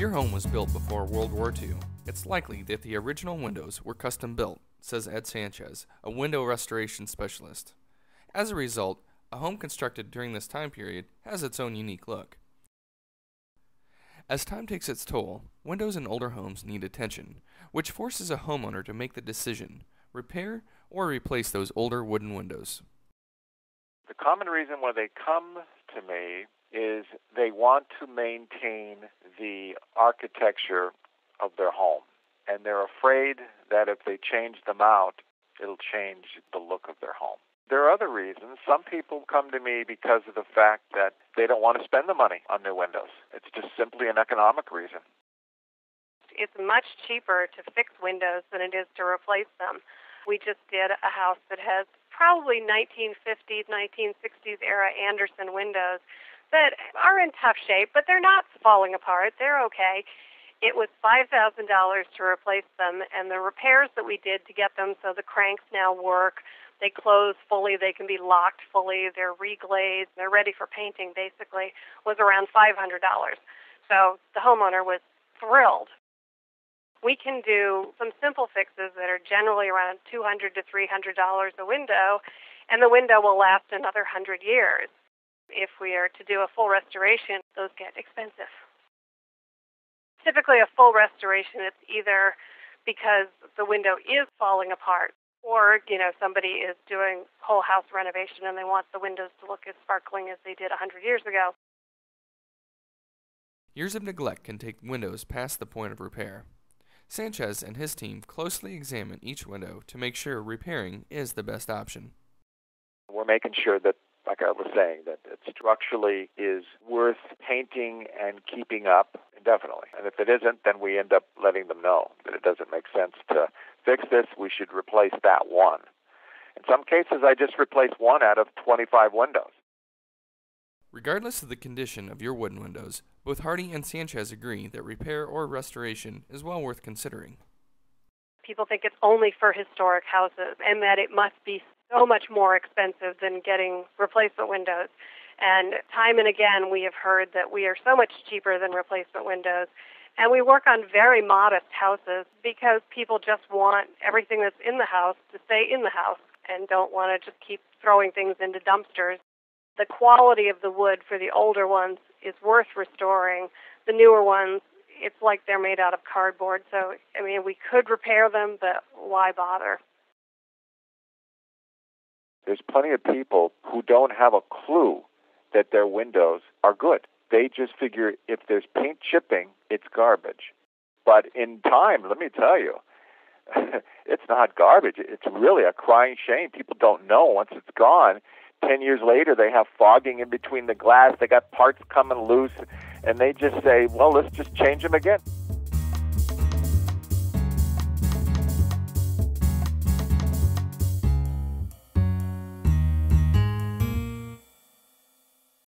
your home was built before World War II, it's likely that the original windows were custom built, says Ed Sanchez, a window restoration specialist. As a result, a home constructed during this time period has its own unique look. As time takes its toll, windows in older homes need attention, which forces a homeowner to make the decision repair or replace those older wooden windows. The common reason why they come to me is they want to maintain the architecture of their home. And they're afraid that if they change them out, it'll change the look of their home. There are other reasons. Some people come to me because of the fact that they don't want to spend the money on new windows. It's just simply an economic reason. It's much cheaper to fix windows than it is to replace them. We just did a house that has probably 1950s, 1960s era Andersen windows that are in tough shape, but they're not falling apart. They're okay. It was $5,000 to replace them, and the repairs that we did to get them so the cranks now work, they close fully, they can be locked fully, they're reglazed, they're ready for painting basically, was around $500. So the homeowner was thrilled. We can do some simple that are generally around $200 to $300 a window, and the window will last another 100 years. If we are to do a full restoration, those get expensive. Typically, a full restoration, it's either because the window is falling apart or, you know, somebody is doing whole house renovation and they want the windows to look as sparkling as they did a 100 years ago. Years of neglect can take windows past the point of repair. Sanchez and his team closely examine each window to make sure repairing is the best option. We're making sure that like I was saying, that it structurally is worth painting and keeping up indefinitely. And if it isn't, then we end up letting them know that it doesn't make sense to fix this. We should replace that one. In some cases, I just replace one out of 25 windows. Regardless of the condition of your wooden windows, both Hardy and Sanchez agree that repair or restoration is well worth considering. People think it's only for historic houses and that it must be so much more expensive than getting replacement windows. And time and again, we have heard that we are so much cheaper than replacement windows. And we work on very modest houses because people just want everything that's in the house to stay in the house and don't want to just keep throwing things into dumpsters. The quality of the wood for the older ones is worth restoring. The newer ones, it's like they're made out of cardboard. So, I mean, we could repair them, but why bother? There's plenty of people who don't have a clue that their windows are good. They just figure if there's paint chipping, it's garbage. But in time, let me tell you, it's not garbage. It's really a crying shame. People don't know once it's gone. Ten years later, they have fogging in between the glass. They got parts coming loose, and they just say, "Well, let's just change them again."